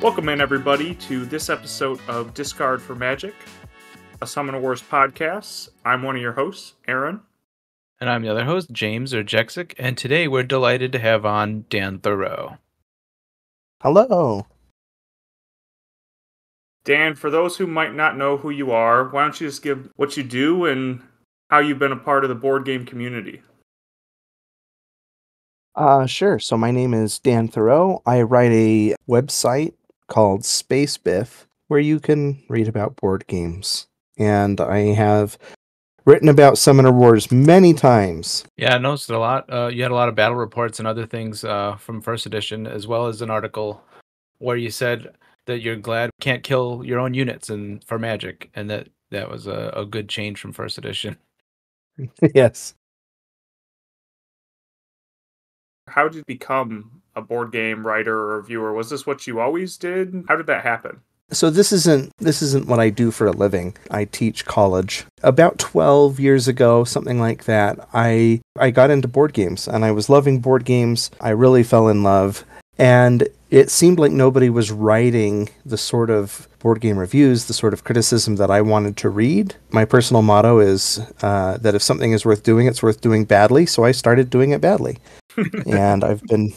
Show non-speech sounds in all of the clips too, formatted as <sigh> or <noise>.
Welcome in, everybody, to this episode of Discard for Magic, a Summoner Wars podcast. I'm one of your hosts, Aaron. And I'm the other host, James or Jexic, and today we're delighted to have on Dan Thurot. Hello. Dan, for those who might not know who you are, why don't you just give what you do and how you've been a part of the board game community? Uh, sure. So my name is Dan Thurot. I write a website called Space Biff where you can read about board games. And I have written about Summoner Wars many times. Yeah, I noticed a lot. Uh, you had a lot of battle reports and other things uh, from first edition, as well as an article where you said that you're glad you can't kill your own units and for Magic, and that that was a, a good change from first edition. <laughs> <laughs> yes. How did you become a board game writer or reviewer? Was this what you always did? How did that happen? So this isn't this isn't what I do for a living. I teach college. About 12 years ago, something like that, I I got into board games and I was loving board games. I really fell in love and it seemed like nobody was writing the sort of board game reviews, the sort of criticism that I wanted to read. My personal motto is uh, that if something is worth doing, it's worth doing badly. So I started doing it badly. <laughs> and I've been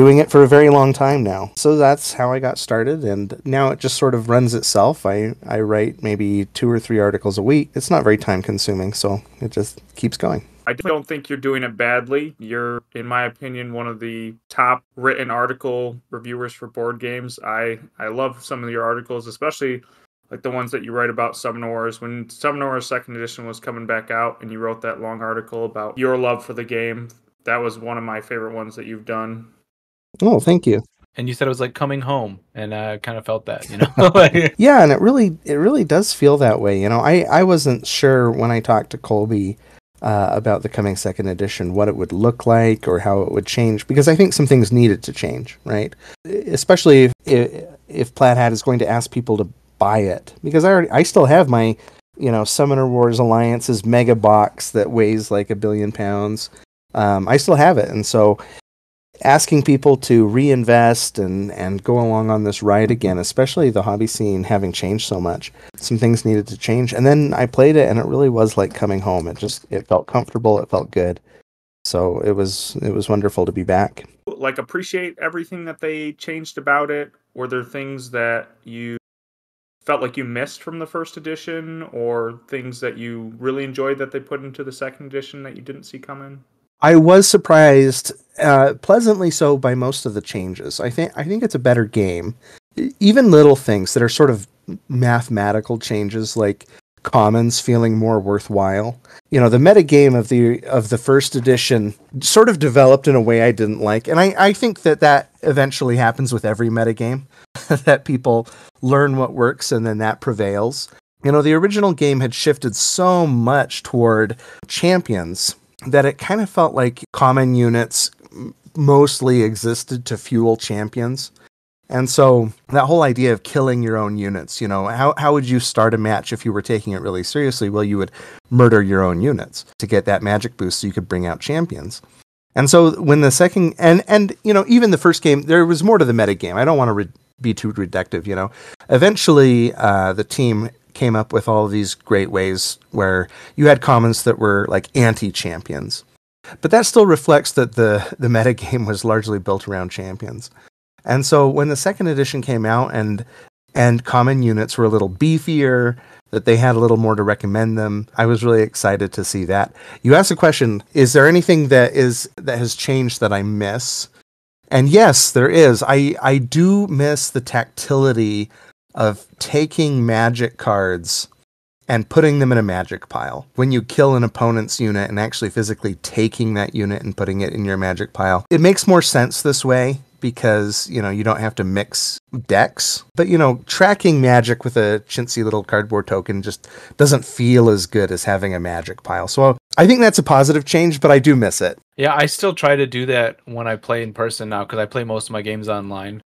doing it for a very long time now. So that's how I got started and now it just sort of runs itself. I I write maybe 2 or 3 articles a week. It's not very time consuming, so it just keeps going. I don't think you're doing it badly. You're, in my opinion, one of the top written article reviewers for board games. I I love some of your articles, especially like the ones that you write about Summoner Wars. When Summoner Wars Second Edition was coming back out, and you wrote that long article about your love for the game, that was one of my favorite ones that you've done. Oh, thank you. And you said it was like coming home, and I kind of felt that, you <laughs> know. <laughs> yeah, and it really it really does feel that way. You know, I I wasn't sure when I talked to Colby uh, about the coming second edition, what it would look like or how it would change, because I think some things needed to change, right? Especially if if, if Plaid Hat is going to ask people to buy it, because I already I still have my you know Summoner Wars Alliance's mega box that weighs like a billion pounds. Um, I still have it, and so asking people to reinvest and and go along on this ride again, especially the hobby scene having changed so much. Some things needed to change, and then I played it, and it really was like coming home. It just it felt comfortable, it felt good, so it was it was wonderful to be back. Like appreciate everything that they changed about it. Were there things that you felt like you missed from the first edition, or things that you really enjoyed that they put into the second edition that you didn't see coming? I was surprised, uh, pleasantly so, by most of the changes. I think I think it's a better game. Even little things that are sort of mathematical changes, like commons feeling more worthwhile. You know, the meta game of the of the first edition sort of developed in a way I didn't like, and I, I think that that eventually happens with every meta game. <laughs> that people learn what works and then that prevails. You know, the original game had shifted so much toward champions that it kind of felt like common units mostly existed to fuel champions. And so that whole idea of killing your own units, you know, how, how would you start a match if you were taking it really seriously? Well, you would murder your own units to get that magic boost so you could bring out champions. And so when the second and and you know even the first game there was more to the meta game. I don't want to re- be too reductive, you know. Eventually uh, the team came up with all of these great ways where you had commons that were like anti champions. But that still reflects that the, the meta game was largely built around champions. And so when the second edition came out and and common units were a little beefier, that they had a little more to recommend them. I was really excited to see that. You asked a question, is there anything that is that has changed that I miss? And yes, there is. I I do miss the tactility of taking magic cards and putting them in a magic pile. When you kill an opponent's unit and actually physically taking that unit and putting it in your magic pile, it makes more sense this way because, you know, you don't have to mix decks. But, you know, tracking magic with a chintzy little cardboard token just doesn't feel as good as having a magic pile. So I think that's a positive change, but I do miss it. Yeah, I still try to do that when I play in person now because I play most of my games online.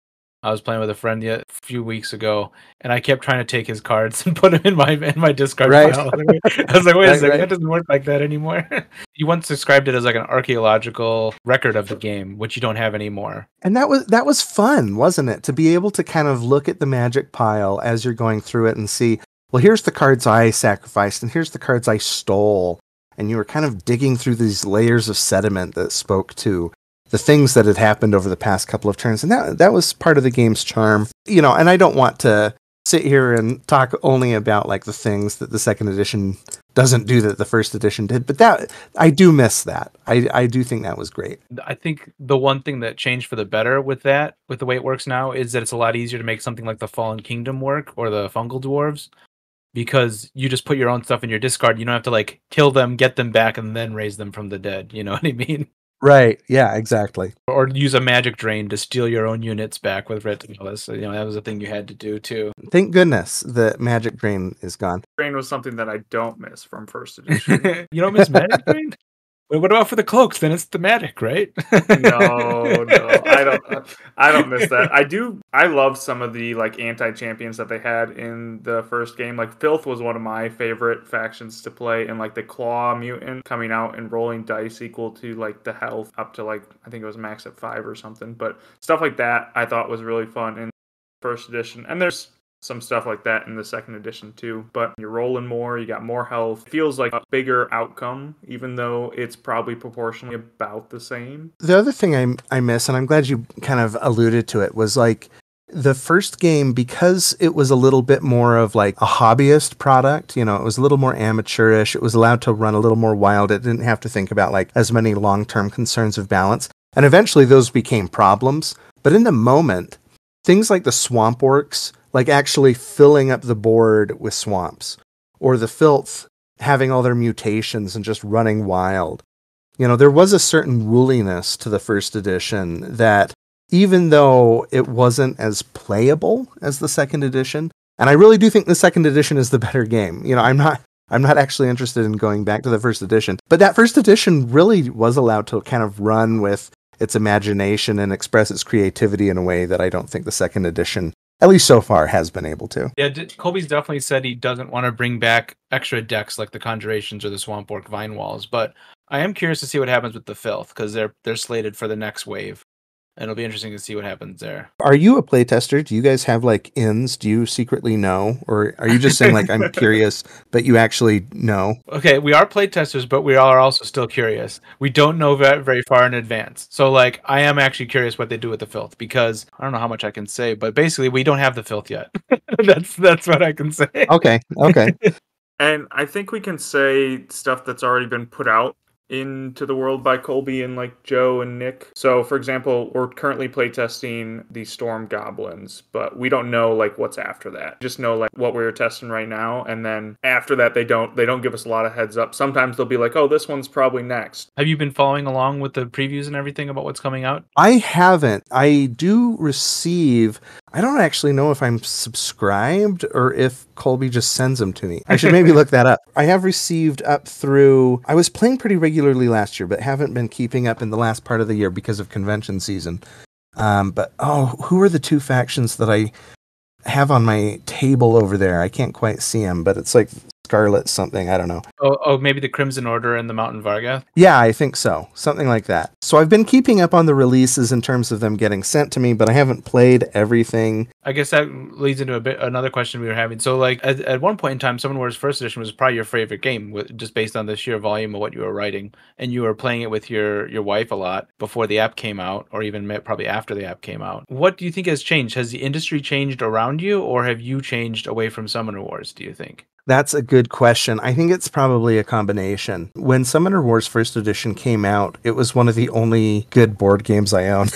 I was playing with a friend a few weeks ago, and I kept trying to take his cards <laughs> and put them in my in my discard Right. pile. <laughs> I was like, wait a second, right. that doesn't work like that anymore. <laughs> you once described it as like an archaeological record of the game, which you don't have anymore. And that was that was fun, wasn't it? To be able to kind of look at the magic pile as you're going through it and see, well, here's the cards I sacrificed and here's the cards I stole. And you were kind of digging through these layers of sediment that spoke to the things that had happened over the past couple of turns. And that that was part of the game's charm. You know, and I don't want to sit here and talk only about like the things that the second edition doesn't do that the first edition did, but that I do miss that. I I do think that was great. I think the one thing that changed for the better with that, with the way it works now, is that it's a lot easier to make something like the Fallen Kingdom work or the Fungal Dwarves because you just put your own stuff in your discard. You don't have to like kill them, get them back, and then raise them from the dead. You know <laughs> what I mean? Right. Yeah, exactly. Or use a magic drain to steal your own units back with Red Talis. So, you know, that was a thing you had to do too. Thank goodness the magic drain is gone. Drain was something that I don't miss from first <laughs> edition. you don't miss magic drain? Wait, what about for the cloaks? Then it's thematic, right? no, no, <laughs> I don't. I don't miss that. I do. I love some of the like anti champions that they had in the first game. Like Filth was one of my favorite factions to play, and like the Claw mutant coming out and rolling dice equal to like the health up to like I think it was max at five or something. But stuff like that I thought was really fun in first edition, and there's some stuff like that in the second edition too. But you're rolling more, you got more health. It feels like a bigger outcome, even though it's probably proportionally about the same. The other thing I I miss, and I'm glad you kind of alluded to it, was like the first game because it was a little bit more of like a hobbyist product. You know, it was a little more amateurish. It was allowed to run a little more wild. It didn't have to think about like as many long term concerns of balance. And eventually those became problems. But in the moment, things like the swamp orcs, like actually filling up the board with swamps, or the filth having all their mutations and just running wild. You know, there was a certain woolliness to the first edition that even though it wasn't as playable as the second edition, and I really do think the second edition is the better game. You know, I'm not I'm not actually interested in going back to the first edition, but that first edition really was allowed to kind of run with its imagination and express its creativity in a way that I don't think the second edition, at least so far, has been able to. Yeah, Colby's definitely said he doesn't want to bring back extra decks like the Conjurations or the Swamp Orc Vine Walls, but I am curious to see what happens with the Filth because they're they're slated for the next wave, and it'll be interesting to see what happens there. Are you a playtester? Do you guys have like ins? Do you secretly know? Or are you just saying like I'm <laughs> curious, but you actually know? Okay, we are playtesters, but we are also still curious. We don't know very, very far in advance, so like I am actually curious what they do with the Filth because I don't know how much I can say, but basically we don't have the Filth yet. <laughs> that's that's what I can say. Okay, okay. <laughs> And I think we can say stuff that's already been put out into the world by Colby and like Joe and Nick. So, for example, we're currently playtesting the Storm Goblins, but we don't know like what's after that. Just know like what we're testing right now, and then after that, they don't they don't give us a lot of heads up. Sometimes they'll be like, "Oh, this one's probably next." Have you been following along with the previews and everything about what's coming out? I haven't. I do receive. I don't actually know if I'm subscribed or if Colby just sends them to me. I should maybe <laughs> look that up. I have received up through. I was playing pretty regularly last year, but haven't been keeping up in the last part of the year because of convention season. Um, but oh, who are the two factions that I have on my table over there? I can't quite see them, but it's like Scarlet something. I don't know. Oh, oh, maybe the Crimson Order and the Mountain Varga. Yeah, I think so. Something like that. So I've been keeping up on the releases in terms of them getting sent to me, but I haven't played everything. I guess that leads into a bit another question we were having. So, like at, at one point in time, Summoner Wars First Edition was probably your favorite game, with, just based on the sheer volume of what you were writing, and you were playing it with your your wife a lot before the app came out, or even probably after the app came out. What do you think has changed? Has the industry changed around you, or have you changed away from Summoner Wars? Do you think? That's a good question. I think it's probably a combination. When Summoner Wars First Edition came out, it was one of the only good board games I own.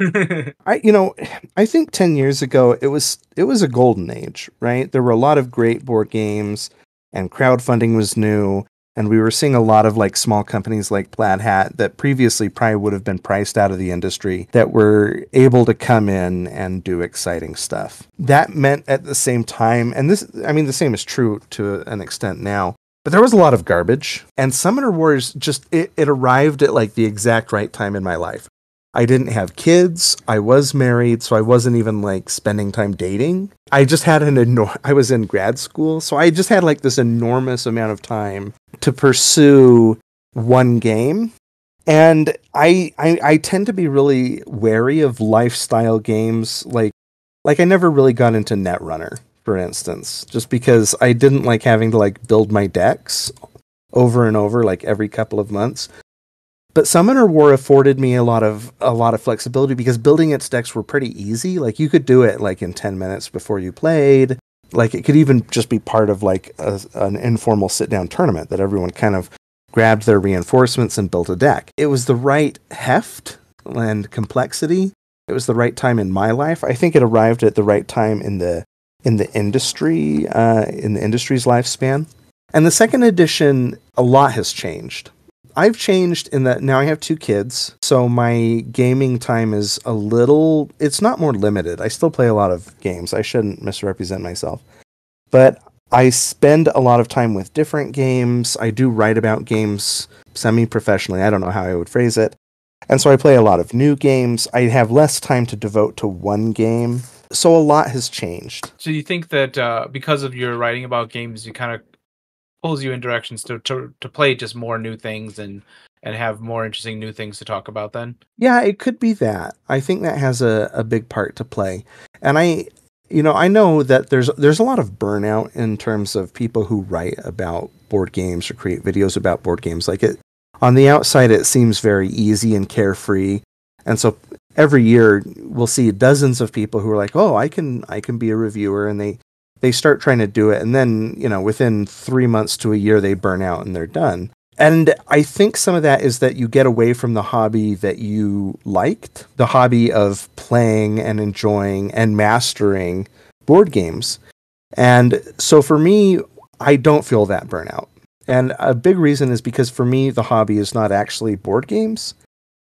<laughs> <laughs> I you know, I think 10 years ago it was it was a golden age, right? There were a lot of great board games and crowdfunding was new and we were seeing a lot of like small companies like Plaid Hat that previously probably would have been priced out of the industry that were able to come in and do exciting stuff. That meant at the same time, and this, I mean, the same is true to an extent now, but there was a lot of garbage. And Summoner Wars just, it, it arrived at like the exact right time in my life. I didn't have kids. I was married, so I wasn't even like spending time dating. I just had an enor- I was in grad school, so I just had like this enormous amount of time to pursue one game. And I, I I tend to be really wary of lifestyle games like like I never really got into Netrunner, for instance, just because I didn't like having to like build my decks over and over like every couple of months. But Summoner War afforded me a lot of a lot of flexibility because building its decks were pretty easy. Like you could do it like in 10 minutes before you played. Like it could even just be part of like a, an informal sit down tournament that everyone kind of grabbed their reinforcements and built a deck. It was the right heft and complexity. It was the right time in my life. I think it arrived at the right time in the in the industry uh, in the industry's lifespan. And the second edition, a lot has changed. I've changed in that now I have two kids, so my gaming time is a little it's not more limited. I still play a lot of games. I shouldn't misrepresent myself. But I spend a lot of time with different games. I do write about games semi-professionally. I don't know how I would phrase it. And so I play a lot of new games. I have less time to devote to one game. So a lot has changed. So you think that uh, because of your writing about games, you kind of pulls you in directions to, to to play just more new things and and have more interesting new things to talk about then? Yeah it could be that. I think that has a, a big part to play. And i you know i know that there's there's a lot of burnout in terms of people who write about board games or create videos about board games. Like it on the outside it seems very easy and carefree. And so every year we'll see dozens of people who are like oh i can i can be a reviewer and they they start trying to do it and then you know within three months to a year they burn out and they're done. And i think some of that is that you get away from the hobby that you liked the hobby of playing and enjoying and mastering board games. And so for me i don't feel that burnout. And a big reason is because for me the hobby is not actually board games.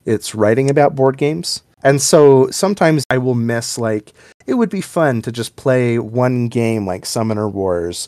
It's writing about board games and so sometimes I will miss like it would be fun to just play one game like Summoner Wars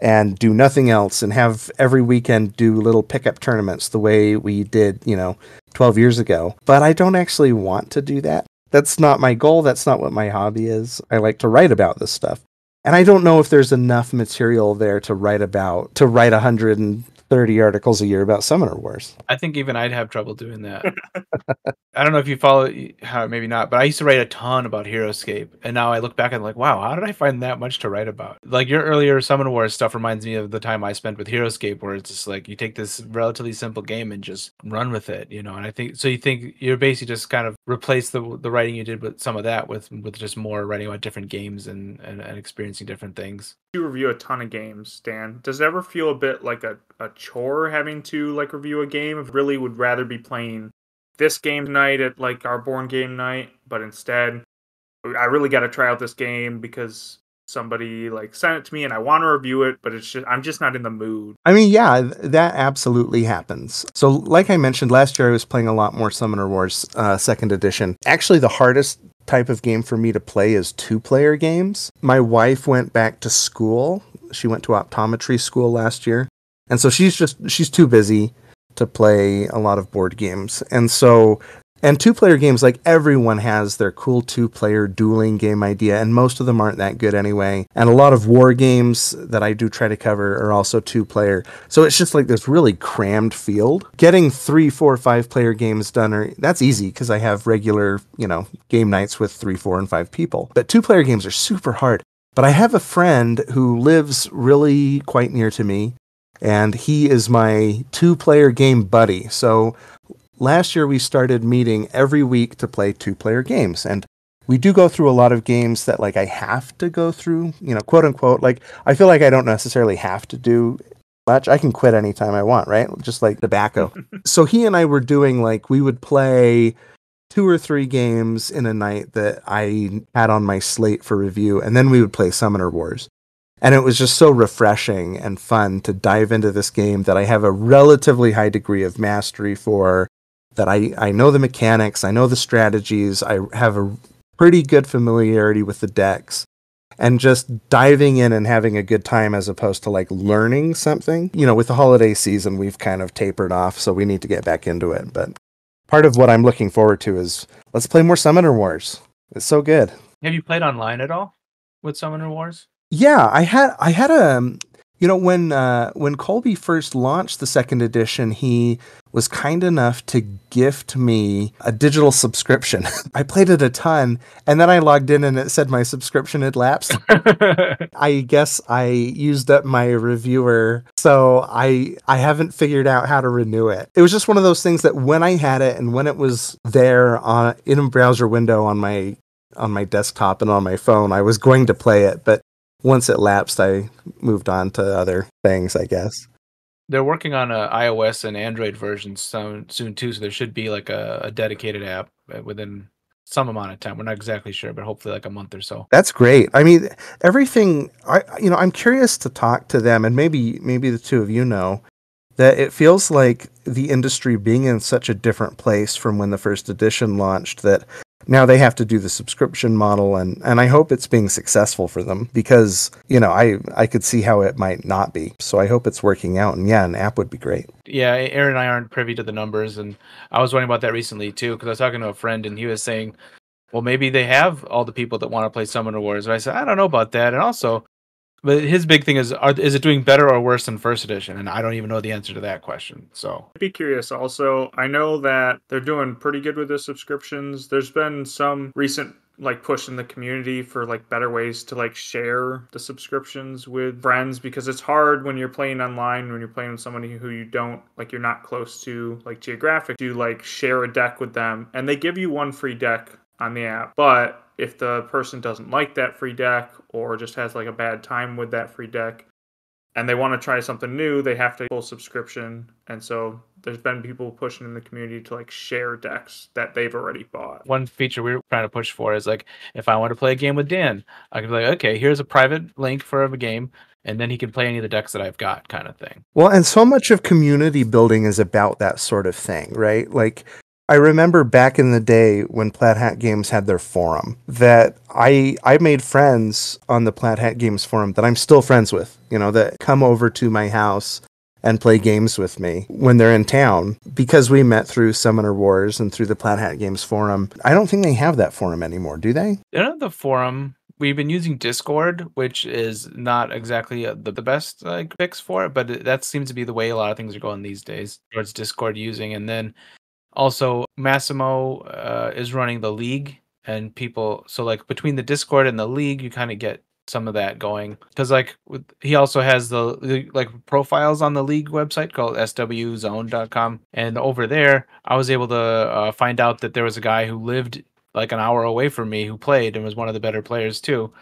and do nothing else and have every weekend do little pickup tournaments the way we did, you know, 12 years ago. But I don't actually want to do that. That's not my goal. That's not what my hobby is. I like to write about this stuff. And I don't know if there's enough material there to write about, to write 100 and 30 articles a year about Summoner Wars. I think even I'd have trouble doing that. <laughs> I don't know if you follow how maybe not, but I used to write a ton about HeroScape, and now I look back and I'm like, wow, how did I find that much to write about? Like your earlier Summoner Wars stuff reminds me of the time I spent with HeroScape, where it's just like you take this relatively simple game and just run with it, you know. And I think so. You think you're basically just kind of replace the the writing you did with some of that with with just more writing about different games and and, and experiencing different things. You review a ton of games, Dan. Does it ever feel a bit like a a chore having to like review a game. I really would rather be playing this game night at like our born game night, but instead I really got to try out this game because somebody like sent it to me and I want to review it, but it's just I'm just not in the mood. I mean, yeah, that absolutely happens. So, like I mentioned last year, I was playing a lot more Summoner Wars uh, Second Edition. Actually, the hardest type of game for me to play is two-player games. My wife went back to school. She went to optometry school last year, and so she's just she's too busy to play a lot of board games. And so and two player games like everyone has their cool two player dueling game idea and most of them aren't that good anyway. And a lot of war games that I do try to cover are also two player. So it's just like this really crammed field. Getting three, four, five player games done are that's easy because I have regular, you know, game nights with three, four, and five people. But two player games are super hard. But I have a friend who lives really quite near to me and he is my two player game buddy. So last year we started meeting every week to play two player games. And we do go through a lot of games that like I have to go through, you know, quote unquote. Like I feel like I don't necessarily have to do much. I can quit anytime I want, right? Just like tobacco. <laughs> so he and I were doing like we would play two or three games in a night that I had on my slate for review, and then we would play Summoner Wars. And it was just so refreshing and fun to dive into this game that I have a relatively high degree of mastery for, that I, I know the mechanics, I know the strategies, I have a pretty good familiarity with the decks. And just diving in and having a good time as opposed to like learning something. You know, with the holiday season, we've kind of tapered off, so we need to get back into it. But part of what I'm looking forward to is let's play more Summoner Wars. It's so good. Have you played online at all with Summoner Wars? Yeah, I had I had a um, you know when uh, when Colby first launched the second edition, he was kind enough to gift me a digital subscription. <laughs> I played it a ton, and then I logged in and it said my subscription had lapsed. <laughs> I guess I used up my reviewer, so I I haven't figured out how to renew it. It was just one of those things that when I had it and when it was there on in a browser window on my on my desktop and on my phone, I was going to play it, but once it lapsed, I moved on to other things, I guess. They're working on a iOS and Android versions soon, soon too, so there should be like a, a dedicated app uh, within some amount of time. We're not exactly sure, but hopefully like a month or so. That's great. I mean, everything. I you know, I'm curious to talk to them, and maybe maybe the two of you know that it feels like the industry being in such a different place from when the first edition launched that now they have to do the subscription model and and I hope it's being successful for them because you know I I could see how it might not be. So I hope it's working out and yeah an app would be great. Yeah Aaron and I aren't privy to the numbers and I was wondering about that recently too because I was talking to a friend and he was saying well maybe they have all the people that want to play Summoner Wars. And I said I don't know about that. And also but his big thing is, are, is it doing better or worse than first edition? And I don't even know the answer to that question. So I'd be curious. Also, I know that they're doing pretty good with the subscriptions. There's been some recent like push in the community for like better ways to like share the subscriptions with friends because it's hard when you're playing online when you're playing with somebody who you don't like you're not close to like geographic to like share a deck with them and they give you one free deck on the app but if the person doesn't like that free deck or just has like a bad time with that free deck and they want to try something new, they have to full subscription. And so there's been people pushing in the community to like share decks that they've already bought. One feature we are trying to push for is like if I want to play a game with Dan, I can be like, okay, here's a private link for a game and then he can play any of the decks that I've got, kind of thing. Well, and so much of community building is about that sort of thing, right? Like I remember back in the day when Plaid Hat Games had their forum that I I made friends on the Plaid Hat Games forum that I'm still friends with, you know, that come over to my house and play games with me when they're in town because we met through Summoner Wars and through the Plaid Hat Games forum. I don't think they have that forum anymore, do they? They don't have the forum. We've been using Discord, which is not exactly uh, the, the best like fix for it, but that seems to be the way a lot of things are going these days towards Discord using. And then also, Massimo uh, is running the league, and people. So like between the Discord and the league, you kind of get some of that going. Because like with, he also has the, like profiles on the league website called swzone.com and over there i was able to uh, find out that there was a guy who lived like an hour away from me who played and was one of the better players too.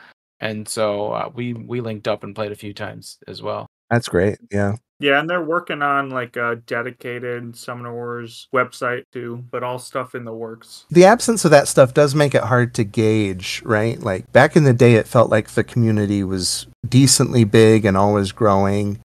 And so uh, we we linked up and played a few times as well. That's great. Yeah yeah, and they're working on like a dedicated Summoner Wars website too, but all stuff in the works. The absence of that stuff does make it hard to gauge, right? Like back in the day, it felt like the community was decently big and always growing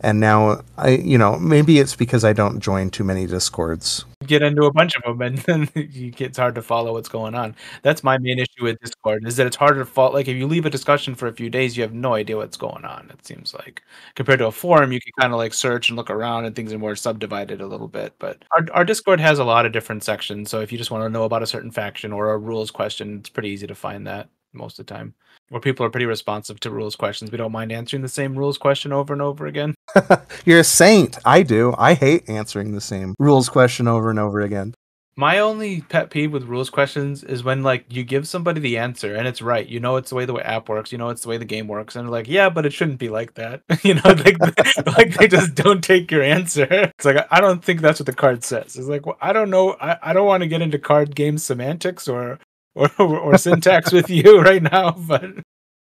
and now I, you know, maybe it's because I don't join too many discords. Get into a bunch of them, and <laughs> then it's hard to follow what's going on. That's my main issue with Discord is that it's harder to follow. Like if you leave a discussion for a few days, you have no idea what's going on. It seems like compared to a forum, you can kind of like search and look around, and things are more subdivided a little bit. But our our Discord has a lot of different sections, so if you just want to know about a certain faction or a rules question, it's pretty easy to find that most of the time. Where people are pretty responsive to rules questions. We don't mind answering the same rules question over and over again. <laughs> You're a saint. I do. I hate answering the same rules question over and over again. My only pet peeve with rules questions is when like you give somebody the answer and it's right. You know it's the way the way app works. You know it's the way the game works, and they're like, yeah, but it shouldn't be like that. <laughs> you know, like, <laughs> like they just don't take your answer. It's like I don't think that's what the card says. It's like well, I don't know. I, I don't want to get into card game semantics or or, or, or syntax with you <laughs> right now, but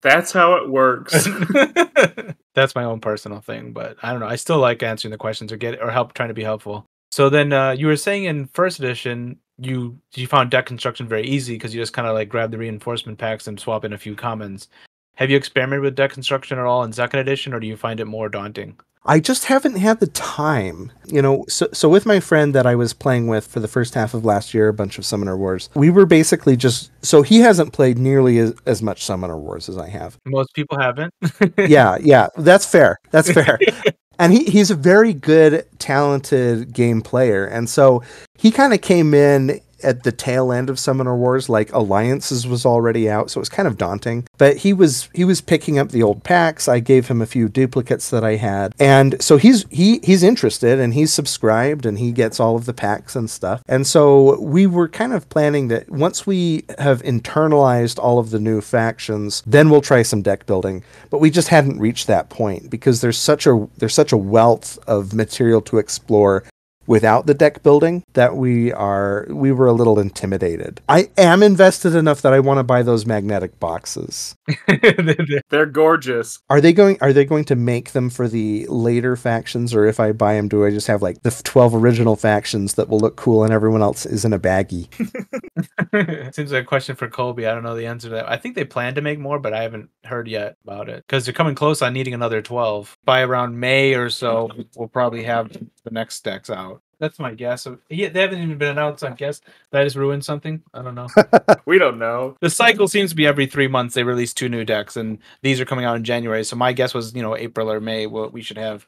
that's how it works. <laughs> <laughs> That's my own personal thing, but I don't know. I still like answering the questions or get or help trying to be helpful. So then uh, you were saying in first edition you you found deck construction very easy because you just kind of like grab the reinforcement packs and swap in a few commons. Have you experimented with deck construction at all in second edition, or do you find it more daunting? I just haven't had the time. You know, so so with my friend that I was playing with for the first half of last year, a bunch of Summoner Wars, we were basically just so he hasn't played nearly as, as much Summoner Wars as I have. Most people haven't. <laughs> yeah, yeah, that's fair. That's fair. <laughs> and he, he's a very good, talented game player. And so he kind of came in at the tail end of Summoner Wars, like Alliances was already out, so it was kind of daunting. But he was he was picking up the old packs. I gave him a few duplicates that I had, and so he's he he's interested and he's subscribed and he gets all of the packs and stuff. And so we were kind of planning that once we have internalized all of the new factions, then we'll try some deck building. But we just hadn't reached that point because there's such a there's such a wealth of material to explore without the deck building that we are we were a little intimidated. I am invested enough that I want to buy those magnetic boxes. <laughs> They're gorgeous. Are they going are they going to make them for the later factions or if I buy them do I just have like the 12 original factions that will look cool and everyone else is in a baggie? <laughs> <laughs> Seems like a question for Colby. I don't know the answer to that. I think they plan to make more, but I haven't heard yet about it because they're coming close on needing another 12. By around May or so, we'll probably have the next decks out. That's my guess. Yeah, they haven't even been announced. I guess that has ruined something. I don't know. <laughs> we don't know. The cycle seems to be every three months they release two new decks, and these are coming out in January. So my guess was, you know, April or May. What we should have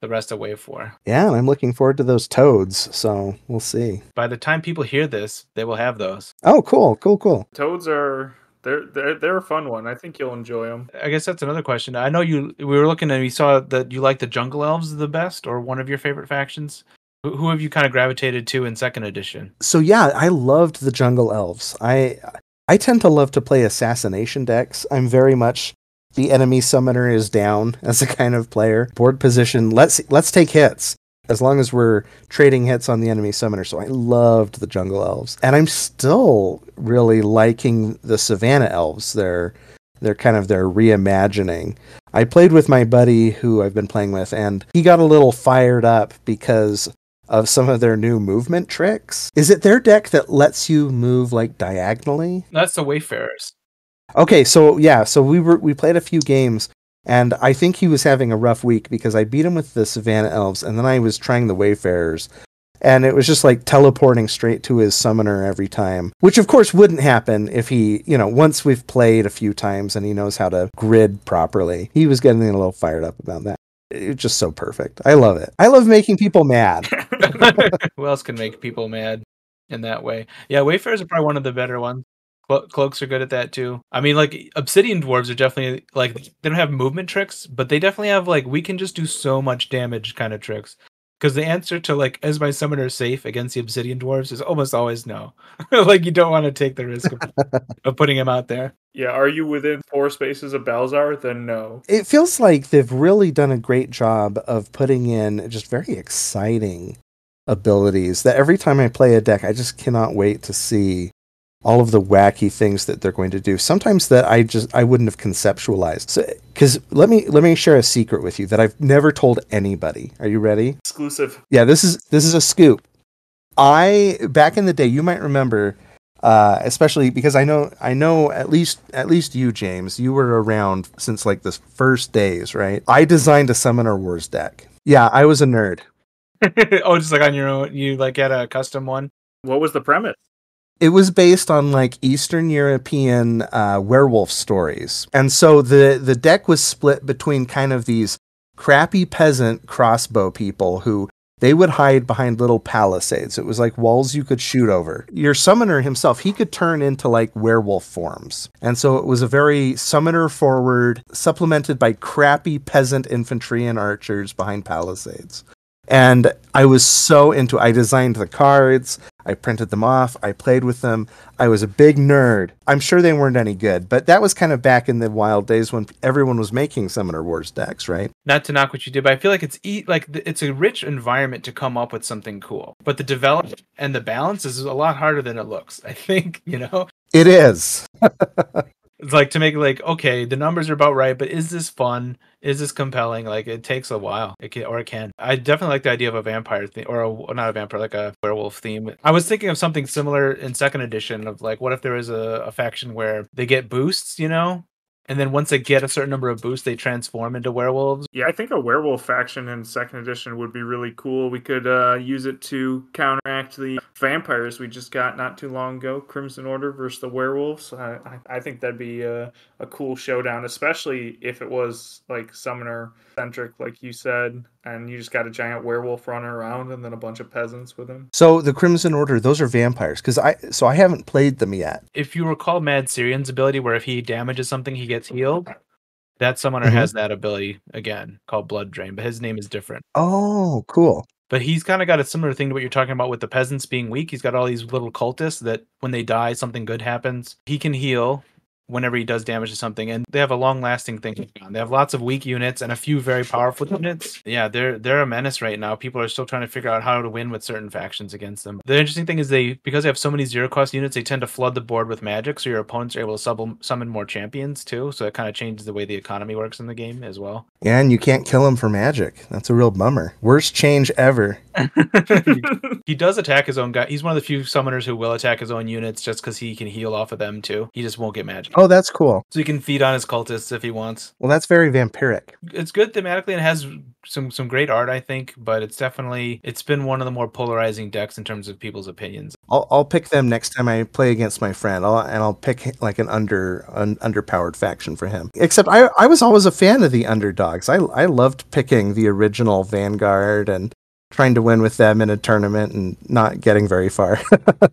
the rest of Wave Four. Yeah, and I'm looking forward to those toads. So we'll see. By the time people hear this, they will have those. Oh, cool, cool, cool. Toads are they're they're they're a fun one. I think you'll enjoy them. I guess that's another question. I know you. We were looking and we saw that you like the Jungle Elves the best, or one of your favorite factions. Who, have you kind of gravitated to in second edition? So yeah, I loved the Jungle Elves. I I tend to love to play assassination decks. I'm very much the enemy summoner is down <laughs> as a kind of player. Board position. Let's let's take hits as long as we're trading hits on the enemy summoner. So I loved the jungle elves, and I'm still really liking the savannah elves. They're they're kind of their reimagining. I played with my buddy who I've been playing with, and he got a little fired up because of some of their new movement tricks. Is it their deck that lets you move like diagonally? That's the Wayfarers. Okay, so yeah, so we were we played a few games and I think he was having a rough week because I beat him with the Savannah Elves and then I was trying the Wayfarers and it was just like teleporting straight to his summoner every time, which of course wouldn't happen if he, you know, once we've played a few times and he knows how to grid properly. He was getting a little fired up about that. It's just so perfect. I love it. I love making people mad. <laughs> <laughs> Who else can make people mad in that way? Yeah, Wayfarers are probably one of the better ones. Clo- cloaks are good at that too. I mean, like obsidian dwarves are definitely like they don't have movement tricks, but they definitely have like we can just do so much damage kind of tricks. Because the answer to like is my summoner safe against the obsidian dwarves is almost always no. <laughs> like you don't want to take the risk of, <laughs> of putting him out there. Yeah, are you within four spaces of Balzar? Then no. It feels like they've really done a great job of putting in just very exciting abilities that every time I play a deck, I just cannot wait to see all of the wacky things that they're going to do. Sometimes that i just i wouldn't have conceptualized. So because let me let me share a secret with you that i've never told anybody. Are you ready? Exclusive. yeah this is this is a scoop. I back in the day you might remember uh, especially because I know I know at least at least you James you were around since like the first days right? I designed a Summoner Wars deck. Yeah I was a nerd. <laughs> Oh, just like on your own, you like had a custom one. What was the premise? It was based on like Eastern European uh, werewolf stories, and so the the deck was split between kind of these crappy peasant crossbow people who they would hide behind little palisades. It was like walls you could shoot over. Your summoner himself, he could turn into like werewolf forms. And so it was a very summoner forward, supplemented by crappy peasant infantry and archers behind palisades. And I was so into I designed the cards, I printed them off, I played with them. I was a big nerd. I'm sure they weren't any good, but that was kind of back in the wild days when everyone was making Summoner Wars decks, right? Not to knock what you did, but I feel like it's e- like it's a rich environment to come up with something cool. But the development and the balance is a lot harder than it looks. I think, you know. It is. <laughs> It's like to make like okay, the numbers are about right, but is this fun? Is this compelling? Like it takes a while. It can or it can. I definitely like the idea of a vampire theme or a, not a vampire, like a werewolf theme. I was thinking of something similar in second edition of like what if there was a, a faction where they get boosts, you know, and then once they get a certain number of boosts, they transform into werewolves. Yeah, I think a werewolf faction in second edition would be really cool. We could uh, use it to counteract the vampires we just got not too long ago, Crimson Order versus the werewolves. I, I, I think that'd be a, a cool showdown, especially if it was like summoner centric, like you said. and you just got a giant werewolf running around and then a bunch of peasants with him. So the Crimson Order, those are vampires because I so I haven't played them yet. If you recall Mad Syrian's ability, where if he damages something, he gets healed. That summoner Mhm. has that ability again, called Blood Drain, but his name is different. Oh, cool. But he's kind of got a similar thing to what you're talking about with the peasants being weak. He's got all these little cultists that when they die, something good happens. He can heal whenever he does damage to something, and they have a long lasting thing on. They have lots of weak units and a few very powerful units. Yeah, they're they're a menace right now. People are still trying to figure out how to win with certain factions against them. The interesting thing is they because they have so many zero cost units, they tend to flood the board with magic, so your opponents are able to sub- summon more champions too. So it kind of changes the way the economy works in the game as well. Yeah, and you can't kill him for magic. That's a real bummer. Worst change ever. <laughs> <laughs> he does attack his own guy. He's one of the few summoners who will attack his own units just because he can heal off of them too. He just won't get magic. Oh, that's cool. So he can feed on his cultists if he wants. Well, that's very vampiric. It's good thematically and has some some great art, I think, but it's definitely it's been one of the more polarizing decks in terms of people's opinions. I'll I'll pick them next time I play against my friend. I'll, and I'll pick like an under an underpowered faction for him. Except I I was always a fan of the underdogs. I I loved picking the original Vanguard and trying to win with them in a tournament and not getting very far.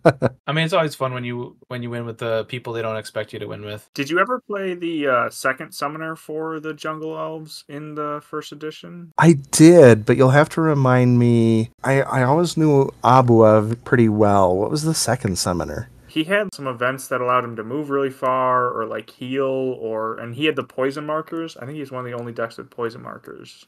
<laughs> I mean, it's always fun when you when you win with the people they don't expect you to win with. Did you ever play the uh, second summoner for the Jungle Elves in the first edition? I did, but you'll have to remind me. I I always knew Abuav pretty well. What was the second summoner? He had some events that allowed him to move really far or like heal or and he had the poison markers. I think he's one of the only decks with poison markers.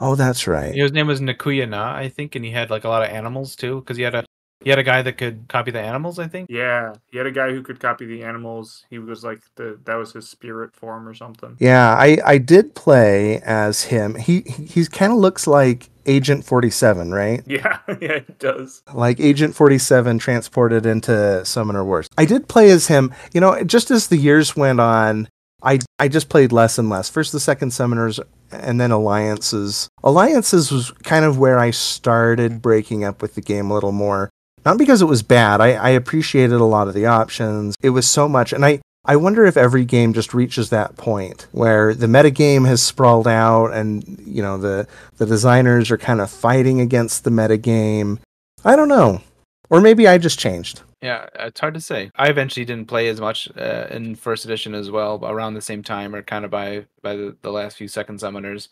Oh, that's right. His name was Nakuya Na, I think, and he had like a lot of animals too, because he had a he had a guy that could copy the animals, I think. Yeah, he had a guy who could copy the animals. He was like the that was his spirit form or something. Yeah, I I did play as him. He he kind of looks like Agent 47, right? <laughs> Yeah, yeah, it does. Like Agent 47 transported into Summoner Wars. I did play as him. You know, just as the years went on, I I just played less and less. First the second Summoners and then Alliances. Alliances was kind of where I started breaking up with the game a little more. Not because it was bad. I, I appreciated a lot of the options. It was so much and I I wonder if every game just reaches that point where the metagame has sprawled out and you know the the designers are kind of fighting against the metagame. I don't know. Or maybe I just changed. Yeah, it's hard to say. I eventually didn't play as much uh, in first edition as well, around the same time or kind of by by the, the last few second summoners.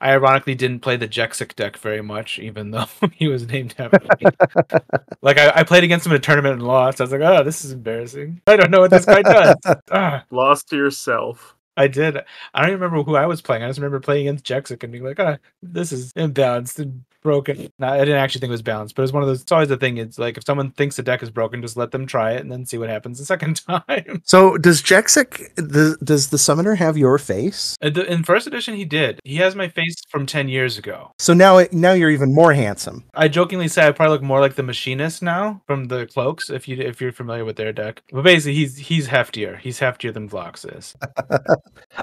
I ironically didn't play the Jexic deck very much, even though <laughs> he was named after me. <laughs> like I, I played against him in a tournament and lost. I was like, oh, this is embarrassing. <laughs> I don't know what this guy does. Ah, Lost to yourself. I did. I don't even remember who I was playing. I just remember playing against Jexic and being like, ah, this is imbalanced and broken. No, I didn't actually think it was balanced, but it's one of those. It's always the thing. It's like if someone thinks the deck is broken, just let them try it and then see what happens the <laughs> second time. So does Jexic the, does the summoner have your face? Uh, the- In first edition, he did. He has my face from ten years ago. So now it, now you're even more handsome. I jokingly say I probably look more like the machinist now from the cloaks, if you if you're familiar with their deck. But basically, he's he's heftier. He's heftier than Vlox is. <laughs>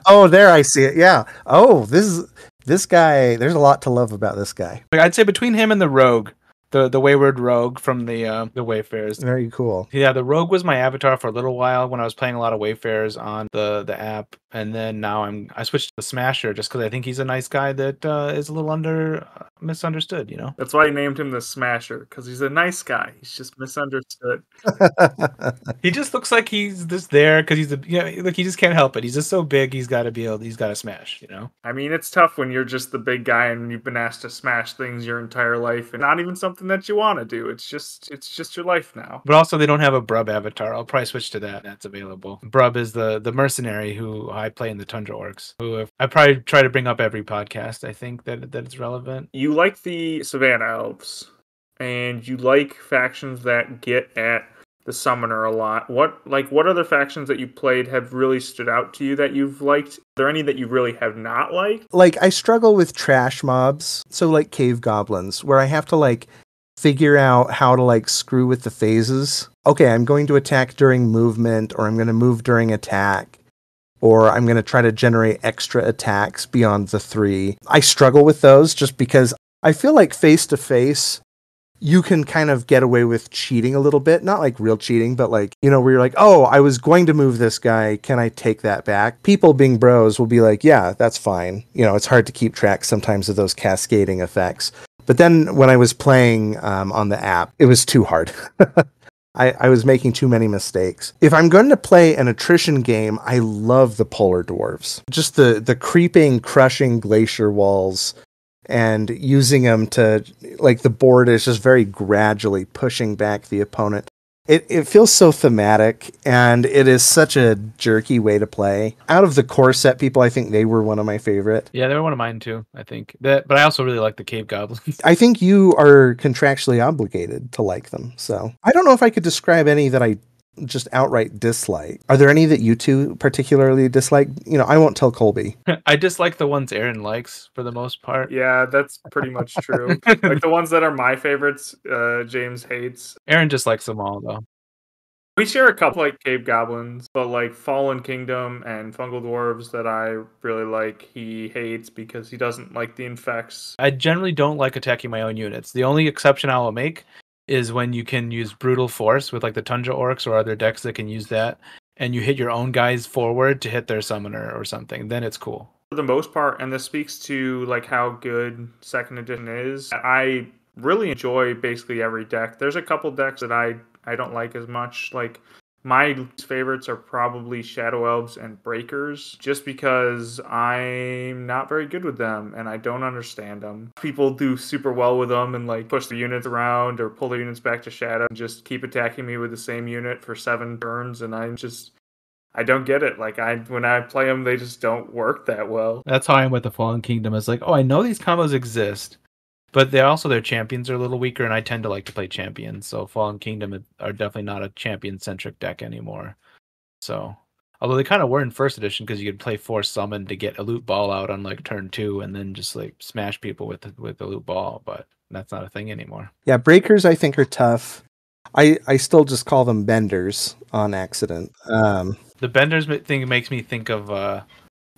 Oh, there I see it. Yeah. Oh, this is this guy. There's a lot to love about this guy. Like, I'd say between him and the Rogue, the the wayward Rogue from the uh, the Wayfarers. Very cool. Yeah, the Rogue was my avatar for a little while when I was playing a lot of Wayfarers on the the app, and then now I'm I switched to the Smasher just because I think he's a nice guy that uh, is a little under misunderstood. You know. That's why I named him the Smasher because he's a nice guy. He's just misunderstood. <laughs> He just looks like he's just there because he's a you know like he just can't help it. He's just so big. He's got to be able. He's got to smash. You know. I mean, it's tough when you're just the big guy and you've been asked to smash things your entire life and not even something that you want to do. It's just it's just your life now. But also, they don't have a Brub avatar. I'll probably switch to that. That's available. Brub is the the mercenary who I play in the Tundra Orcs. Who I probably try to bring up every podcast. I think that that it's relevant. You like the Savannah Elves and you like factions that get at the summoner a lot. What like what other factions that you played have really stood out to you that you've liked? Are there any that you really have not liked? like I struggle with trash mobs. So like cave goblins, where I have to like figure out how to like screw with the phases. Okay, I'm going to attack during movement, or I'm going to move during attack, or I'm going to try to generate extra attacks beyond the three. I struggle with those just because I feel like face to face you can kind of get away with cheating a little bit, not like real cheating, but like, you know, where you're like, oh, I was going to move this guy. Can I take that back? People being bros will be like, yeah, that's fine. You know, it's hard to keep track sometimes of those cascading effects. But then when I was playing um, on the app, it was too hard. <laughs> I, I was making too many mistakes. If I'm going to play an attrition game, I love the polar dwarves. Just the the creeping, crushing glacier walls and using them to like the board is just very gradually pushing back the opponent. It it feels so thematic and it is such a jerky way to play. Out of the core set people, I think they were one of my favorite. Yeah, they were one of mine too. I think that, but I also really like the cave goblins. <laughs> I think you are contractually obligated to like them. So I don't know if I could describe any that I just outright dislike. Are there any that you two particularly dislike? You know, I won't tell Colby. <laughs> I dislike the ones Aaron likes for the most part. Yeah, that's pretty much true. <laughs> like the ones that are my favorites, uh, James hates. Aaron just likes them all though. We share a couple like cave goblins, but like Fallen Kingdom and Fungal Dwarves that I really like, he hates because he doesn't like the infects. I generally don't like attacking my own units. The only exception I will make is when you can use brutal force with like the Tundra orcs or other decks that can use that, and you hit your own guys forward to hit their summoner or something. Then it's cool. For the most part, and this speaks to like how good second edition is. I really enjoy basically every deck. There's a couple decks that I I don't like as much. Like my favorites are probably Shadow Elves and Breakers, just because I'm not very good with them and I don't understand them. People do super well with them and like push the units around or pull the units back to Shadow and just keep attacking me with the same unit for seven turns, and I'm just I don't get it. Like I when I play them, they just don't work that well. That's how I am with the Fallen Kingdom. It's like, oh, I know these combos exist, but they also their champions are a little weaker, and I tend to like to play champions. So Fallen Kingdom are definitely not a champion centric deck anymore. So although they kind of were in first edition because you could play four summon to get a loot ball out on like turn two, and then just like smash people with the, with the loot ball, but that's not a thing anymore. Yeah, breakers I think are tough. I I still just call them benders on accident. Um, the benders thing makes me think of uh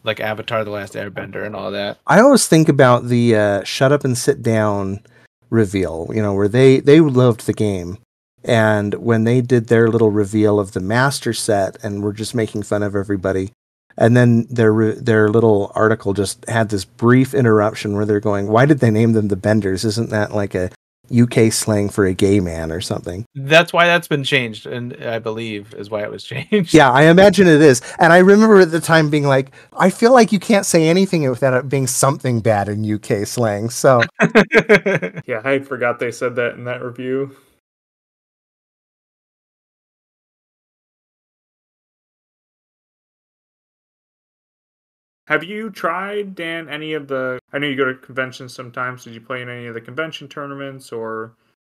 like Avatar: The Last Airbender and all that. I always think about the uh, "shut up and sit down" reveal. You know, where they they loved the game, and when they did their little reveal of the master set, and were just making fun of everybody. And then their their little article just had this brief interruption where they're going, "Why did they name them the Benders? Isn't that like a UK slang for a gay man or something. That's why that's been changed, and I believe is why it was <laughs> changed. Yeah, I imagine it is. And I remember at the time being like, I feel like you can't say anything without it being something bad in UK slang. So <laughs> Yeah, I forgot they said that in that review. Have you tried, Dan, any of the? I know you go to conventions sometimes. Did you play in any of the convention tournaments or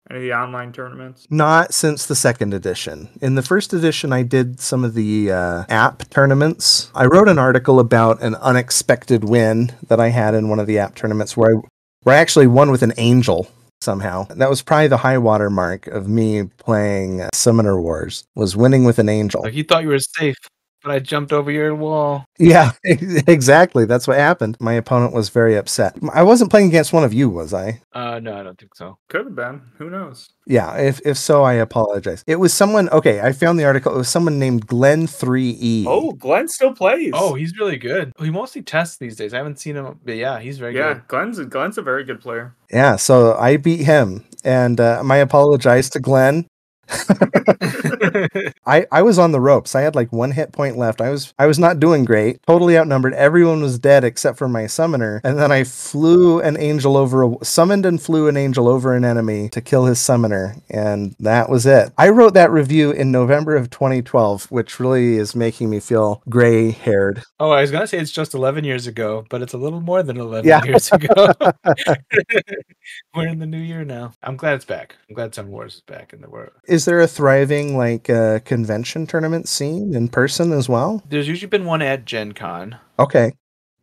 any of the online tournaments? Not since the second edition. In the first edition, I did some of the uh, app tournaments. I wrote an article about an unexpected win that I had in one of the app tournaments where I, where I actually won with an angel somehow. That was probably the high water mark of me playing Summoner Wars, was winning with an angel. Like you thought you were safe but I jumped over your wall. Yeah, <laughs> exactly. That's what happened. My opponent was very upset. I wasn't playing against one of you, was I? Uh, no, I don't think so. Could have been. Who knows? Yeah, if if so, I apologize. It was someone. Okay, I found the article. It was someone named Glenn Three E. Oh, Glenn still plays. Oh, he's really good. He mostly tests these days. I haven't seen him, but yeah, he's very yeah, good. Yeah, Glenn's Glenn's a very good player. Yeah, so I beat him, and uh, my apologize to Glenn. <laughs> I I was on the ropes. I had like one hit point left. I was I was not doing great. Totally outnumbered. Everyone was dead except for my summoner. And then I flew an angel over a, summoned and flew an angel over an enemy to kill his summoner and that was it. I wrote that review in November of 2012, which really is making me feel gray-haired. Oh, I was going to say it's just 11 years ago, but it's a little more than 11 yeah. years ago. <laughs> <laughs> We're in the new year now. I'm glad it's back. I'm glad Summoner Wars is back in the world is there a thriving like uh, convention tournament scene in person as well? There's usually been one at Gen Con. Okay.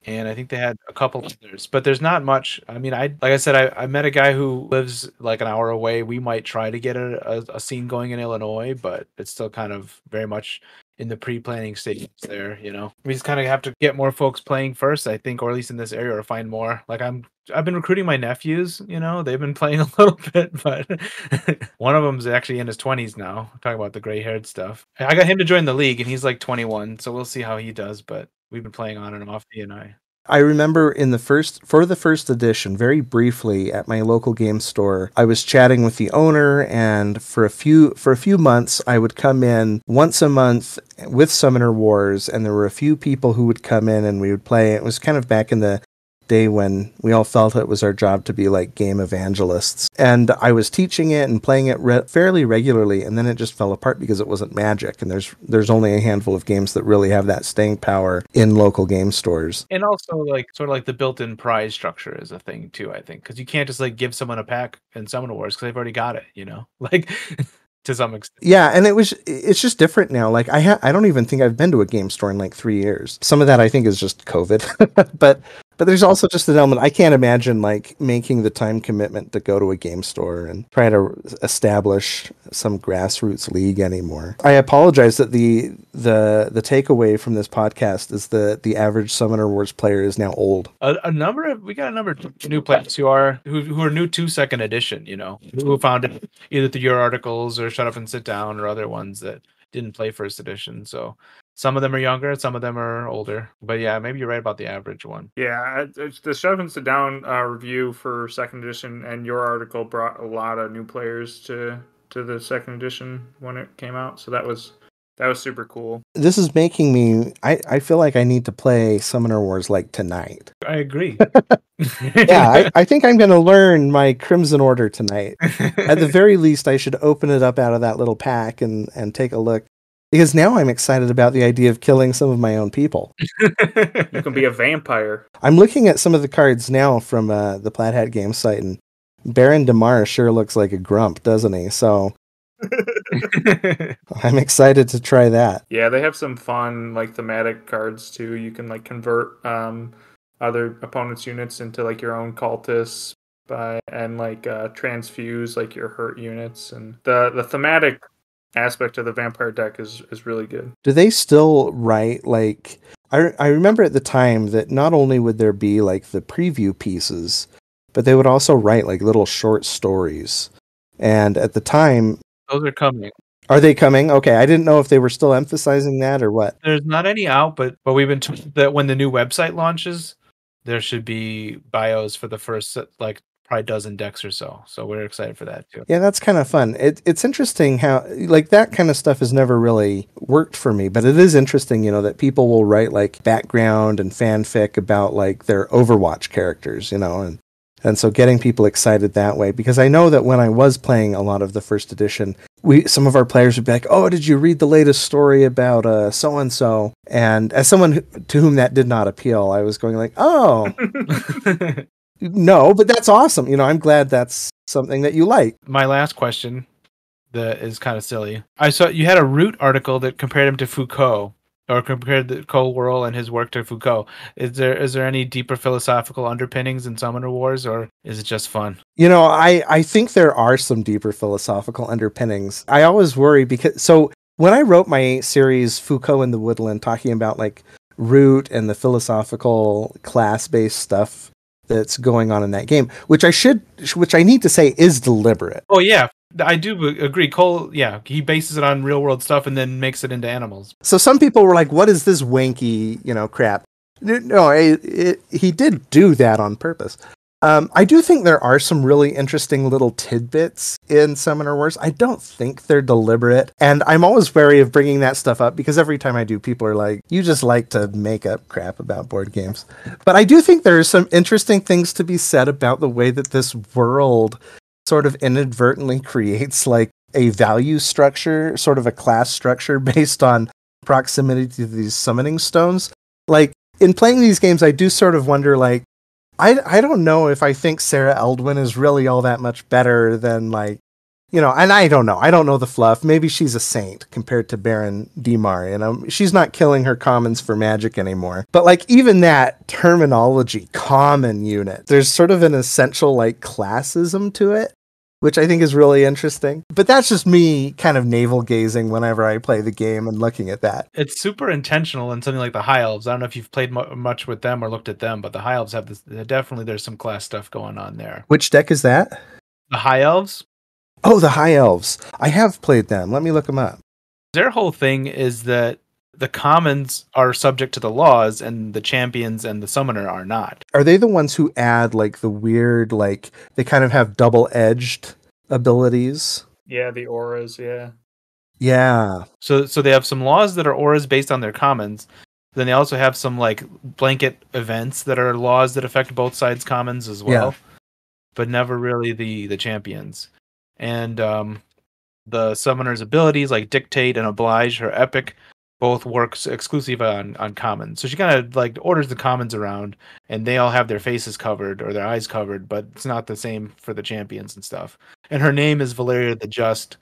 And I think they had a couple others, but there's not much. I mean, I like I said, I, I met a guy who lives like an hour away. We might try to get a, a, a scene going in Illinois, but it's still kind of very much in the pre-planning stages there you know? We just kind of have to get more folks playing first i think or at least in this area or find more. Like i'm i've been recruiting my nephews you know? They've been <laughs> playing a little bit but <laughs> one of them's actually in his 20s now talking about the gray haired stuff. I got him to join the league and he's like 21 so we'll see how he does but we've been playing on and off he and i I remember in the first for the first edition, very briefly at my local game store, I was chatting with the owner, and for a few for a few months, I would come in once a month with Summoner Wars, and there were a few people who would come in and we would play. It was kind of back in the day when we all felt it was our job to be like game evangelists. And I was teaching it and playing it re- fairly regularly, and then it just fell apart because it wasn't magic. And there's there's only a handful of games that really have that staying power in local game stores. And also, like sort of like the built-in prize structure is a thing too. I think because you can't just like give someone a pack in Summoner Wars because they've already got it. You know, <laughs> like. <laughs> to some extent. Yeah, and it was it's just different now. Like I ha- I don't even think I've been to a game store in like 3 years. Some of that I think is just COVID. <laughs> but but there's also just an element I can't imagine like making the time commitment to go to a game store and try to establish some grassroots league anymore. I apologize that the the the takeaway from this podcast is that the average Summoner Wars player is now old. A, a number of we got a number of new players who are who, who are new to second edition, you know, who found it either through your articles or shut up and sit down or other ones that didn't play first edition. So some of them are younger, some of them are older. But yeah, maybe you're right about the average one. Yeah, it's the Shut Up and Sit Down uh, review for second edition and your article brought a lot of new players to to the second edition when it came out. So that was that was super cool. This is making me I, I feel like I need to play Summoner Wars like tonight. I agree. <laughs> yeah, I, <laughs> I think I'm gonna learn my Crimson Order tonight. At the <laughs> very least I should open it up out of that little pack and, and take a look because now I'm excited about the idea of killing some of my own people. <laughs> you can be a vampire. I'm looking at some of the cards now from uh, the Plaid Hat game site, and Baron Damar sure looks like a grump, doesn't he? So <laughs> I'm excited to try that. Yeah, they have some fun like thematic cards too. You can like convert um, other opponents' units into like your own cultists by and like uh, transfuse like your hurt units and the the thematic aspect of the vampire deck is is really good. Do they still write like I I remember at the time that not only would there be like the preview pieces, but they would also write like little short stories. And at the time those are coming. Are they coming? Okay, I didn't know if they were still emphasizing that or what. There's not any out, but but we've been told that when the new website launches, there should be bios for the first like probably dozen decks or so. So we're excited for that too. Yeah, that's kind of fun. It, it's interesting how like that kind of stuff has never really worked for me, but it is interesting, you know, that people will write like background and fanfic about like their Overwatch characters, you know, and and so getting people excited that way because I know that when I was playing a lot of the first edition, we some of our players would be like, "Oh, did you read the latest story about uh so and so?" And as someone who, to whom that did not appeal, I was going like, "Oh, <laughs> <laughs> no, but that's awesome. You know, I'm glad that's something that you like. My last question that is kind of silly. I saw you had a root article that compared him to Foucault or compared the Cole Wehrle and his work to Foucault. Is there is there any deeper philosophical underpinnings in Summoner Wars, or is it just fun? You know, I I think there are some deeper philosophical underpinnings. I always worry because so when I wrote my series Foucault in the Woodland, talking about like root and the philosophical class based stuff that's going on in that game, which I should, which I need to say is deliberate. Oh yeah, I do agree. Cole, yeah, he bases it on real world stuff and then makes it into animals. So some people were like, "What is this wanky, you know, crap?" No, it, it, he did do that on purpose. Um, I do think there are some really interesting little tidbits in Summoner Wars. I don't think they're deliberate. And I'm always wary of bringing that stuff up because every time I do, people are like, you just like to make up crap about board games. But I do think there are some interesting things to be said about the way that this world sort of inadvertently <laughs> creates like a value structure, sort of a class structure <laughs> based on proximity to these summoning stones. Like, in playing these games, I do sort of wonder, like, I, I don't know if I think Sarah Eldwin is really all that much better than like you know, and I don't know. I don't know the fluff. Maybe she's a saint compared to Baron Demar. You um, know, she's not killing her commons for magic anymore. But like even that terminology, common unit, there's sort of an essential like classism to it which I think is really interesting. But that's just me kind of navel gazing whenever I play the game and looking at that. It's super intentional in something like the High Elves. I don't know if you've played mu- much with them or looked at them, but the High Elves have this. Definitely, there's some class stuff going on there. Which deck is that? The High Elves, Oh, the High Elves. I have played them. Let me look them up. their whole thing is that the commons are subject to the laws, and the champions and the summoner are not. Are they the ones who add like the weird, like they kind of have double edged abilities? Yeah, the auras. Yeah. Yeah. So, so they have some laws that are auras based on their commons. Then they also have some like blanket events that are laws that affect both sides' commons as well, but never really the the champions. And um, the summoner's abilities like dictate and oblige her epic both works exclusive on on commons. So she kind of like orders the commons around, and they all have their faces covered or their eyes covered, but it's not the same for the champions and stuff. And her name is Valeria the Just.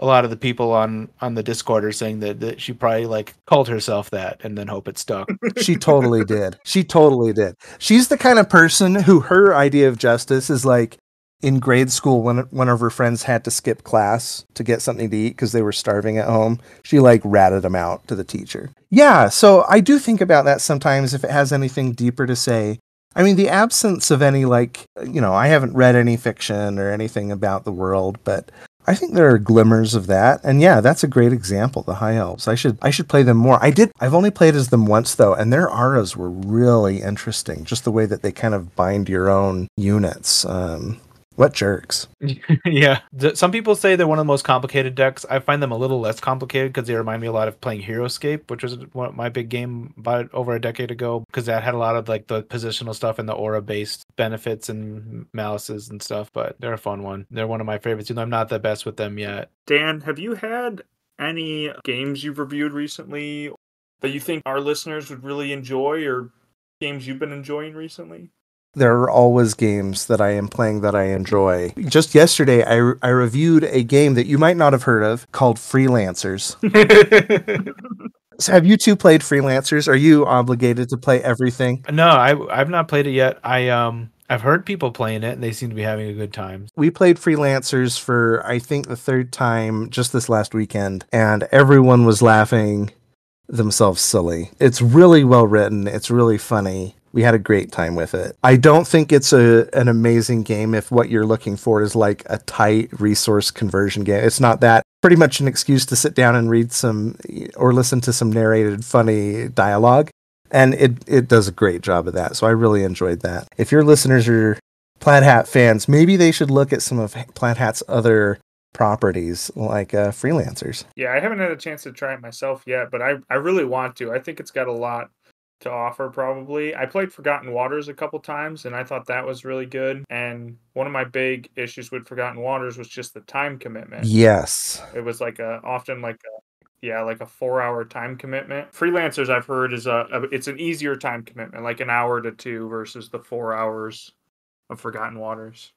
A lot of the people on on the Discord are saying that, that she probably like called herself that and then hope it stuck. <laughs> She totally did. She totally did. She's the kind of person who her idea of justice is like in grade school when one of her friends had to skip class to get something to eat because they were starving at home. She like ratted them out to the teacher. Yeah, so I do think about that sometimes if it has anything deeper to say. I mean, the absence of any like, you know, I haven't read any fiction or anything about the world, but I think there are glimmers of that. And yeah, that's a great example, the High Elves. I should I should play them more. I did I've only played as them once though, and their auras were really interesting. Just the way that they kind of bind your own units. Um what jerks. <laughs> yeah. Some people say they're one of the most complicated decks. I find them a little less complicated because they remind me a lot of playing HeroScape, which was one my big game about over a decade ago because that had a lot of like the positional stuff and the aura based benefits and malices and stuff. But they're a fun one. They're one of my favorites. Even though I'm not the best with them yet. Dan, have you had any games you've reviewed recently that you think our listeners would really enjoy or games you've been enjoying recently? There are always games that I am playing that I enjoy. Just yesterday, I, re- I reviewed a game that you might not have heard of called Freelancers. <laughs> So have you two played Freelancers? Are you obligated to play everything? no, I I've not played it yet. I um I've heard people playing it and they seem to be having a good time. We played Freelancers for, I think, the third time just this last weekend, and everyone was laughing themselves silly. It's really well written, it's really funny. We had a great time with it. I don't think it's a an amazing game if what you're looking for is like a tight resource conversion game. It's not that. Pretty much an excuse to sit down and read some or listen to some narrated funny dialogue. And it it does a great job of that. So I really enjoyed that. If your listeners are Plaid Hat fans, maybe they should look at some of Plaid Hat's other properties like uh, freelancers. Yeah, I haven't had a chance to try it myself yet, but I, I really want to. I think it's got a lot to offer probably. I played Forgotten Waters a couple times and I thought that was really good. And one of my big issues with Forgotten Waters was just the time commitment. Yes. It was like a often like a yeah, like a four hour time commitment. Freelancers I've heard is a, a it's an easier time commitment, like an hour to two versus the four hours of Forgotten Waters.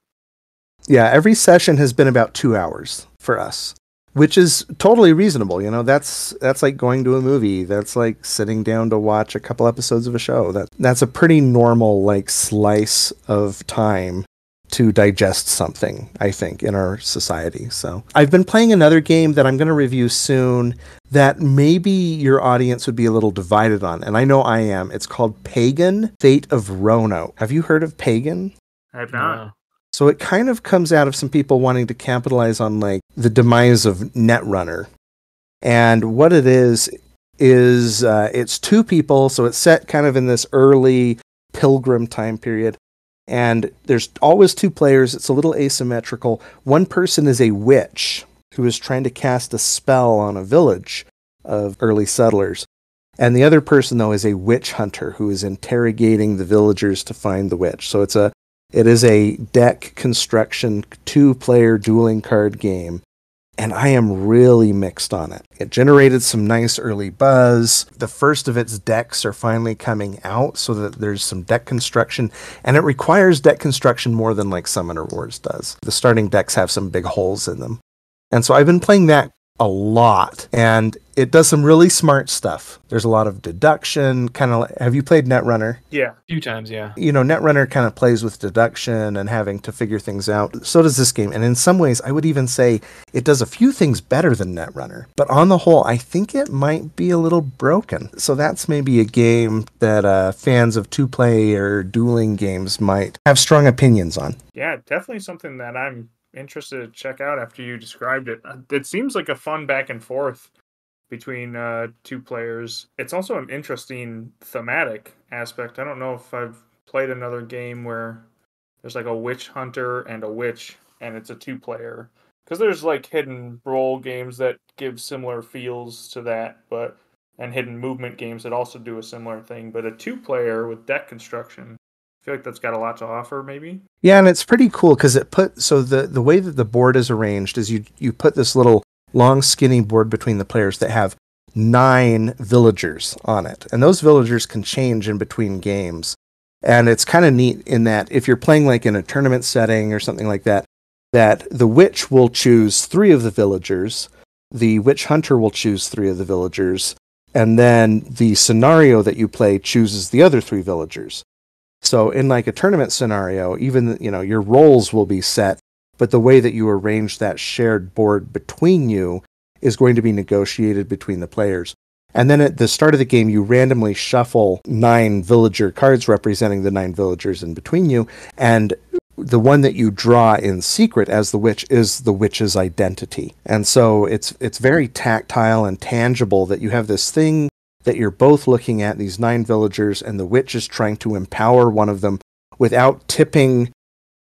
Yeah, every session has been about 2 hours for us, which is totally reasonable, you know. That's that's like going to a movie. That's like sitting down to watch a couple episodes of a show. That that's a pretty normal like slice of time to digest something, I think, in our society. So, I've been playing another game that I'm going to review soon that maybe your audience would be a little divided on, and I know I am. It's called Pagan Fate of Roanoke. Have you heard of Pagan? I have not. So it kind of comes out of some people wanting to capitalize on like the demise of Netrunner. And what it is is uh, it's two people, so it's set kind of in this early pilgrim time period. And there's always two players. It's a little asymmetrical. One person is a witch who is trying to cast a spell on a village of early settlers. And the other person though is a witch hunter who is interrogating the villagers to find the witch. So it's a it is a deck construction two player dueling card game, and I am really mixed on it. It generated some nice early buzz. The first of its decks are finally coming out, so that there's some deck construction, and it requires deck construction more than like Summoner Wars does. The starting decks have some big holes in them. And so I've been playing that a lot, and it does some really smart stuff. There's a lot of deduction, kind of. Have you played Netrunner? Yeah. A few times, yeah. You know, Netrunner kind of plays with deduction and having to figure things out. So does this game. And in some ways, I would even say it does a few things better than Netrunner. But on the whole, I think it might be a little broken. So that's maybe a game that uh, fans of two player dueling games might have strong opinions on. Yeah, definitely something that I'm interested to check out after you described it. It seems like a fun back and forth between uh, two players. It's also an interesting thematic aspect. I don't know if I've played another game where there's like a witch hunter and a witch, and it's a two player. Because there's like hidden role games that give similar feels to that, but and hidden movement games that also do a similar thing. But a two player with deck construction, I feel like that's got a lot to offer. Maybe. Yeah, and it's pretty cool because it put so the the way that the board is arranged is you you put this little long skinny board between the players that have nine villagers on it, and those villagers can change in between games. And it's kind of neat in that if you're playing like in a tournament setting or something like that, that the witch will choose three of the villagers, the witch hunter will choose three of the villagers, and then the scenario that you play chooses the other three villagers. So in like a tournament scenario, even you know your roles will be set, but the way that you arrange that shared board between you is going to be negotiated between the players. And then at the start of the game, you randomly shuffle nine villager cards representing the nine villagers in between you, and the one that you draw in secret as the witch is the witch's identity. And so it's it's very tactile and tangible that you have this thing that you're both looking at these nine villagers and the witch is trying to empower one of them without tipping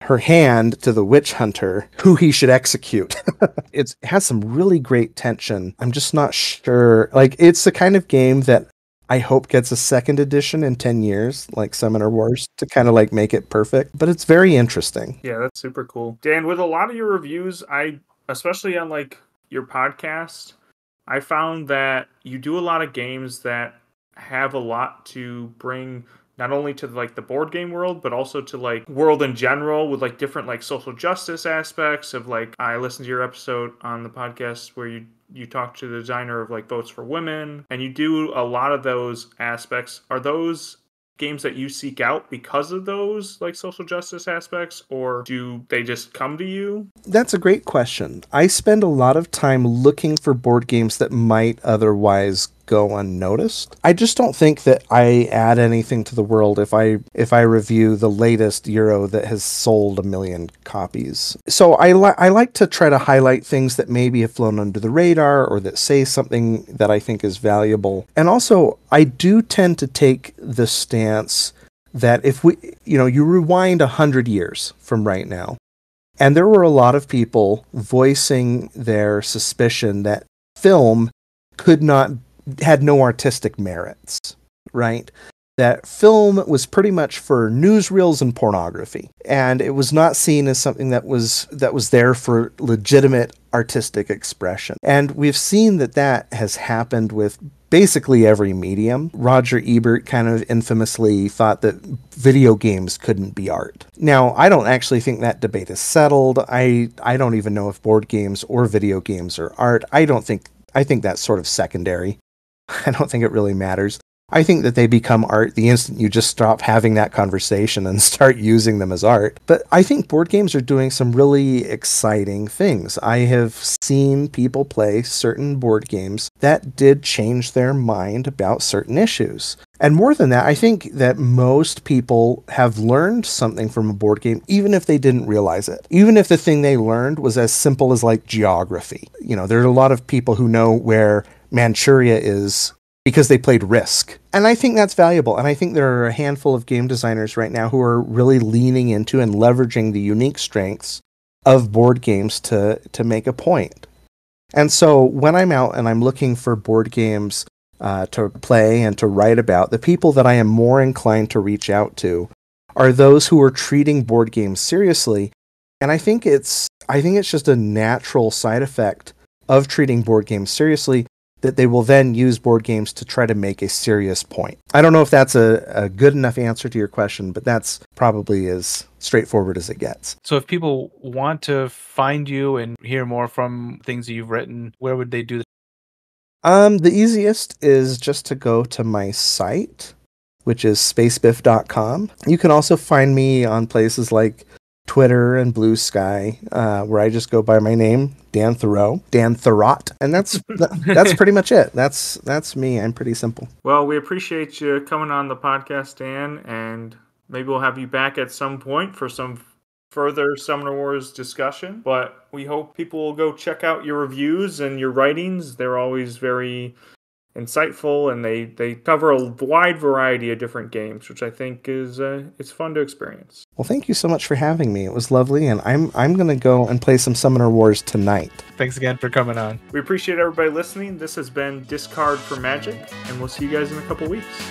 her hand to the witch hunter who he should execute. <laughs> it's, it has some really great tension. I'm just not sure. Like, it's the kind of game that I hope gets a second edition in 10 years, like Summoner Wars, to kind of like make it perfect. But it's very interesting. Yeah, that's super cool. Dan, with a lot of your reviews, I especially on like your podcast, I found that you do a lot of games that have a lot to bring not only to like the board game world but also to like world in general with like different like social justice aspects of like I listened to your episode on the podcast where you you talk to the designer of like votes for women and you do a lot of those aspects are those games that you seek out because of those like social justice aspects or do they just come to you That's a great question. I spend a lot of time looking for board games that might otherwise go unnoticed. I just don't think that I add anything to the world if I if I review the latest Euro that has sold a million copies. So I li- I like to try to highlight things that maybe have flown under the radar or that say something that I think is valuable. And also I do tend to take the stance that if we you know you rewind a hundred years from right now and there were a lot of people voicing their suspicion that film could not, had no artistic merits, right? That film was pretty much for newsreels and pornography. And it was not seen as something that was, that was there for legitimate artistic expression. And we've seen that that has happened with basically every medium. Roger Ebert kind of infamously thought that video games couldn't be art. Now, I don't actually think that debate is settled. I I don't even know if board games or video games are art. I don't think I think that's sort of secondary. <laughs> I don't think it really matters. I think that they become art the instant you just stop having that conversation and <laughs> start using them as art. But I think board games are doing some really exciting things. I have seen people play certain board games that did change their mind about certain issues. And more than that, I think that most people have learned something from a board game, even if they didn't realize it. Even if the thing they learned was as simple as like geography. You know, there are a lot of people who know where Manchuria is because they played Risk. And I think that's valuable. And I think there are a handful of game designers right now who are really leaning into and leveraging the unique strengths of board games to, to make a point. And so when I'm out and I'm looking for board games uh, to play and to write about, the people that I am more inclined to reach out to are those who are treating board games seriously. And I think it's I think it's just a natural side effect of treating board games seriously that they will then use board games to try to make a serious point. I don't know if that's a, a good enough answer to your question, but that's probably as straightforward as it gets. So if people want to find you and hear more from things that you've written, where would they do that? Um, the easiest is just to go to my site, which is spacebiff.com. You can also find me on places like Twitter and Blue Sky, uh, where I just go by my name, Dan Thurot, Dan Thurot, and that's <laughs> that's pretty much it. That's that's me. I'm pretty simple. Well, we appreciate you coming on the podcast, Dan, and maybe we'll have you back at some point for some further Summoner Wars discussion. But we hope people will go check out your reviews and your writings. They're always very insightful and they they cover a wide variety of different games which i think is uh, it's fun to experience. Well thank you so much for having me. It was lovely and i'm i'm gonna go and play some summoner wars tonight. Thanks again for coming on. We appreciate everybody listening. This has been discard for magic and we'll see you guys in a couple weeks